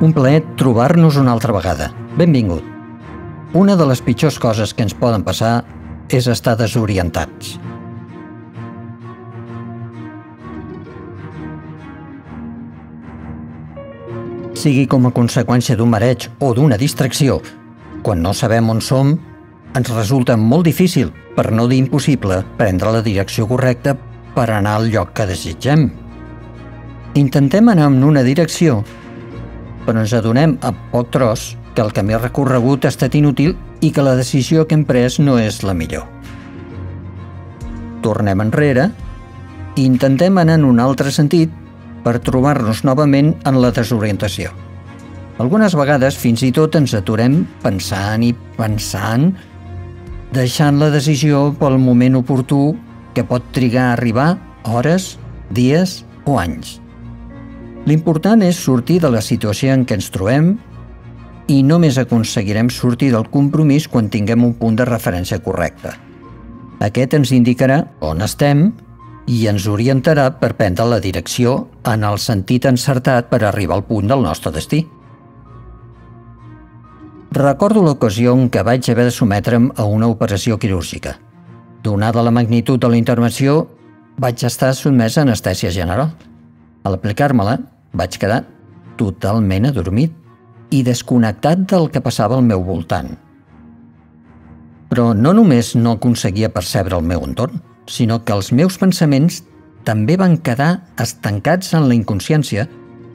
Un plaer trobar-nos una altra vegada. Benvingut. Una de les pitjors coses que ens poden passar és estar desorientats. Sigui com a conseqüència d'un mareig o d'una distracció, quan no sabem on som, ens resulta molt difícil, per no dir impossible, prendre la direcció correcta per anar al lloc que desitgem. Intentem anar en una direcció, però ens adonem a poc tros que el camí recorregut ha estat inútil i que la decisió que hem pres no és la millor. Tornem enrere i intentem anar en un altre sentit per trobar-nos novament en la desorientació. Algunes vegades fins i tot ens aturem pensant i pensant, deixant la decisió pel moment oportú que pot trigar a arribar hores, dies o anys. L'important és sortir de la situació en què ens trobem i només aconseguirem sortir del compromís quan tinguem un punt de referència correcte. Aquest ens indicarà on estem i ens orientarà per prendre la direcció en el sentit encertat per arribar al punt del nostre destí. Recordo l'ocasió en què vaig haver de sometre'm a una operació quirúrgica. Donada la magnitud de la intervenció, vaig estar sotmès a anestèsia general. A l'aplicar-me-la, vaig quedar totalment adormit i desconnectat del que passava al meu voltant. Però no només no aconseguia percebre el meu entorn, sinó que els meus pensaments també van quedar estancats en la inconsciència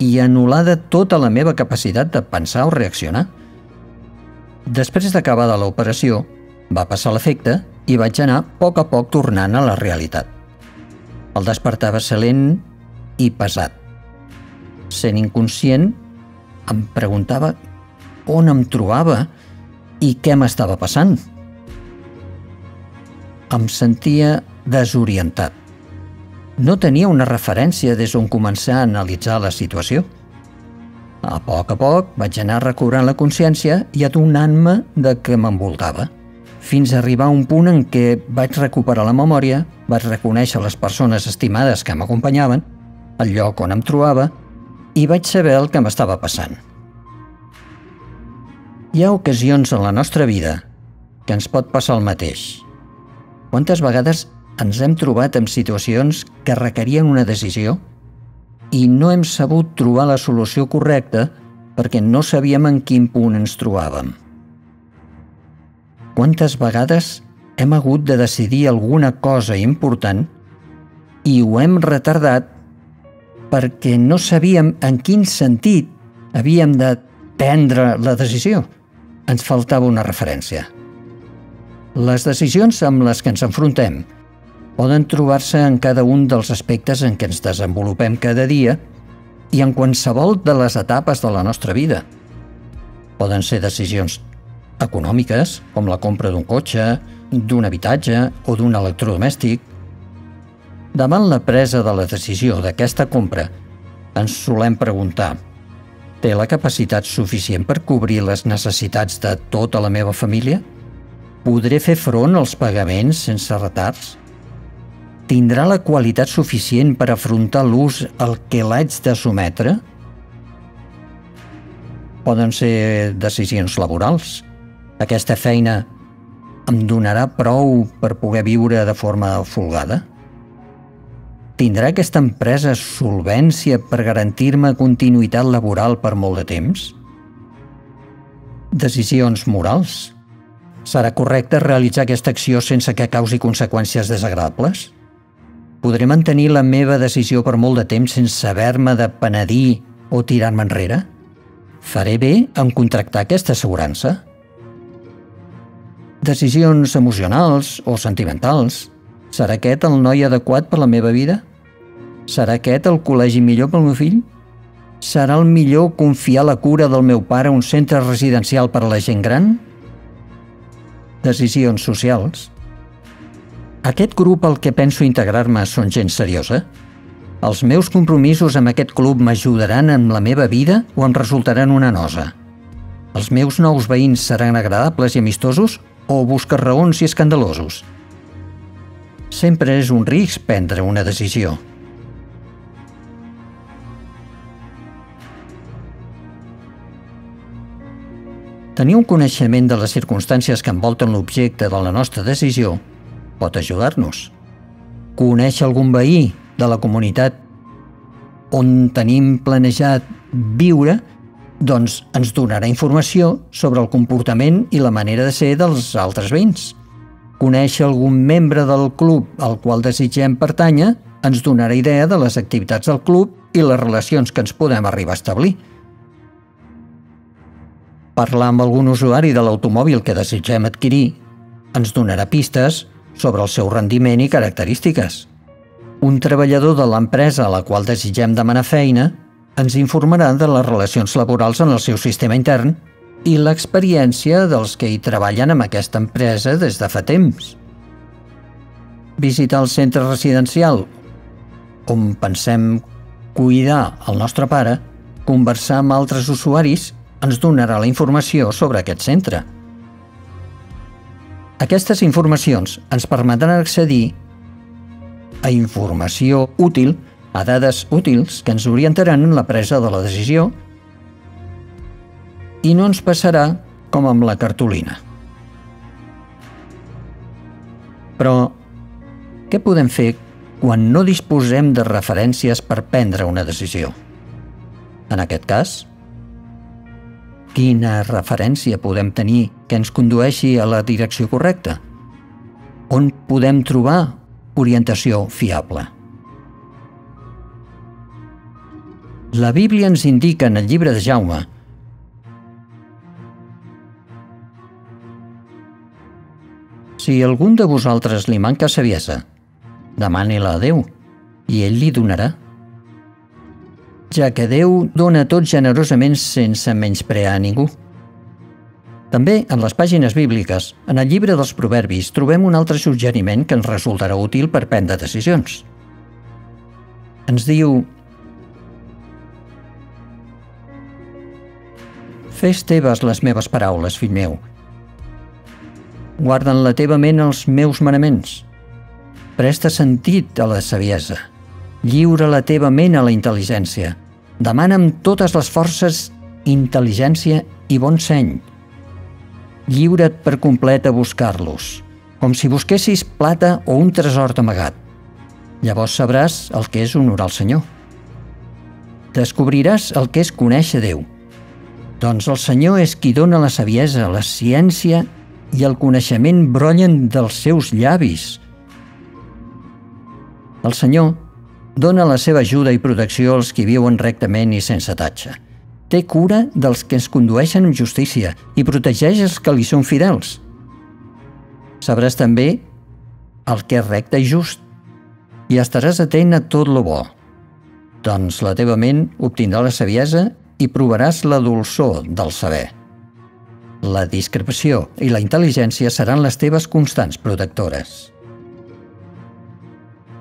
i anul·lada tota la meva capacitat de pensar o reaccionar. Després d'acabar de l'operació, va passar l'efecte i vaig anar a poc a poc tornant a la realitat. El despertar va ser lent i pesat. Sent inconscient, em preguntava on em trobava i què m'estava passant. Em sentia desorientat. No tenia una referència des d'on començar a analitzar la situació. A poc a poc vaig anar recobrant la consciència i adonant-me de què m'envoltava, fins a arribar a un punt en què vaig recuperar la memòria, vaig reconèixer les persones estimades que m'acompanyaven, el lloc on em trobava i vaig saber el que m'estava passant. Hi ha ocasions en la nostra vida que ens pot passar el mateix. Quantes vegades ens hem trobat en situacions que requerien una decisió i no hem sabut trobar la solució correcta perquè no sabíem en quin punt ens trobàvem. Quantes vegades hem hagut de decidir alguna cosa important i ho hem retardat perquè no sabíem en quin sentit havíem de prendre la decisió. Ens faltava una referència. Les decisions amb les que ens enfrontem poden trobar-se en cada un dels aspectes en què ens desenvolupem cada dia i en qualsevol de les etapes de la nostra vida. Poden ser decisions econòmiques, com la compra d'un cotxe, d'un habitatge o d'un electrodomèstic, Davant la presa de la decisió d'aquesta compra, ens solem preguntar té la capacitat suficient per cobrir les necessitats de tota la meva família? Podré fer front als pagaments sense retards? Tindrà la qualitat suficient per afrontar l'ús al que l'haig de sometre? Poden ser decisions laborals. Aquesta feina em donarà prou per poder viure de forma folgada? Tindrà aquesta empresa solvència per garantir-me continuïtat laboral per molt de temps? Decisions morals. Serà correcte realitzar aquesta acció sense que causi conseqüències desagradables? Podré mantenir la meva decisió per molt de temps sense haver-me de penedir o tirar-me enrere? Faré bé en contractar aquesta assegurança? Decisions emocionals o sentimentals Serà aquest el noi adequat per la meva vida? Serà aquest el col·legi millor pel meu fill? Serà el millor confiar la cura del meu pare a un centre residencial per a la gent gran? Decisions socials. Aquest grup al que penso integrar-me són gent seriosa? Els meus compromisos amb aquest club m'ajudaran en la meva vida o em resultaran una nosa? Els meus nous veïns seran agradables i amistosos o buscar raons i escandalosos? Sempre és un risc prendre una decisió. Tenir un coneixement de les circumstàncies que envolten l'objecte de la nostra decisió pot ajudar-nos. Conèixer algun veí de la comunitat on tenim planejat viure, doncs ens donarà informació sobre el comportament i la manera de ser dels altres veïns. Conèixer algun membre del club al qual desitgem pertànyer ens donarà idea de les activitats del club i les relacions que ens podem arribar a establir. Parlar amb algun usuari de l'automòbil que desitgem adquirir ens donarà pistes sobre el seu rendiment i característiques. Un treballador de l'empresa a la qual desitgem demanar feina ens informarà de les relacions laborals en el seu sistema intern i l'experiència dels que hi treballen amb aquesta empresa des de fa temps. Visitar el centre residencial on pensem cuidar el nostre pare, conversar amb altres usuaris ens donarà la informació sobre aquest centre. Aquestes informacions ens permetran accedir a informació útil, a dades útils que ens orientaran en la presa de la decisió i no ens passarà com amb la cartolina. Però què podem fer quan no disposem de referències per prendre una decisió? En aquest cas, quina referència podem tenir que ens condueixi a la direcció correcta? On podem trobar orientació fiable? La Bíblia ens indica en el llibre de Jaume Si algun de vosaltres li manca saviesa, demani-la a Déu i ell li donarà. Ja que Déu dona tot generosament sense menysprear a ningú. També, en les pàgines bíbliques, en el llibre dels proverbis, trobem un altre suggeriment que ens resultarà útil per prendre decisions. Ens diu Fes teves les meves paraules, fill meu. Guarda en la teva ment els meus manaments. Presta sentit a la saviesa. Lliura la teva ment a la intel·ligència. Demana amb totes les forces intel·ligència i bon seny. Lliura't per complet a buscar-los, com si busquessis plata o un tresor d'amagat. Llavors sabràs el que és honorar el Senyor. Descobriràs el que és conèixer Déu doncs el Senyor és qui dona la saviesa, la ciència i el coneixement brollen dels seus llavis. El Senyor dona la seva ajuda i protecció als qui viuen rectament i sense tatxa. Té cura dels que es condueixen amb justícia i protegeix els que li són fidels. Sabràs també el que és recte i just i estaràs atent a tot lo bo. Doncs la teva ment obtindrà la saviesa i provaràs la dolçor del saber. La discrepació i la intel·ligència seran les teves constants protectores.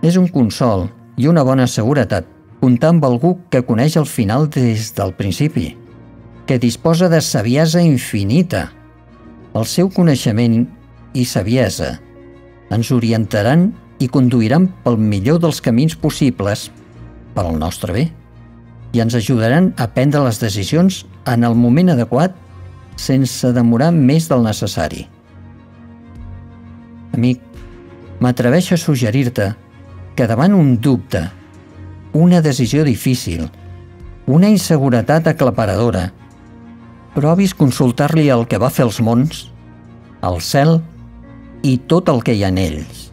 És un consol i una bona seguretat comptar amb algú que coneix el final des del principi, que disposa de saviesa infinita. El seu coneixement i saviesa ens orientaran i conduiran pel millor dels camins possibles pel nostre bé i ens ajudaran a prendre les decisions en el moment adequat sense demorar més del necessari. Amic, m'atreveixo a suggerir-te que davant un dubte, una decisió difícil, una inseguretat aclaparadora, provis consultar-li el que va fer els mons, el cel i tot el que hi ha en ells.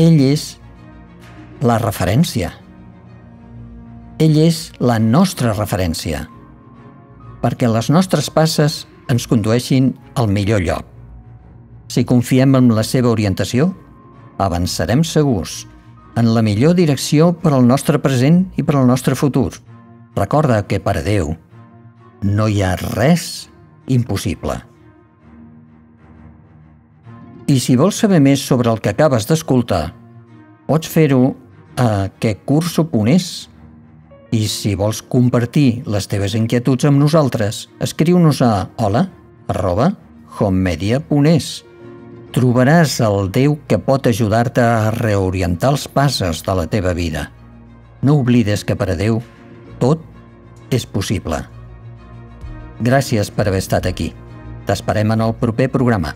Ell és la referència. Ell és la nostra referència, perquè les nostres passes ens condueixin al millor lloc. Si confiem en la seva orientació, avançarem segurs en la millor direcció per al nostre present i per al nostre futur. Recorda que per a Déu no hi ha res impossible. I si vols saber més sobre el que acabes d'escoltar, pots fer-ho a quecurso.es i si vols compartir les teves inquietuds amb nosaltres, escriu-nos a hola arroba homemedia.es. Trobaràs el Déu que pot ajudar-te a reorientar els passes de la teva vida. No oblides que per a Déu tot és possible. Gràcies per haver estat aquí. T'esperem en el proper programa.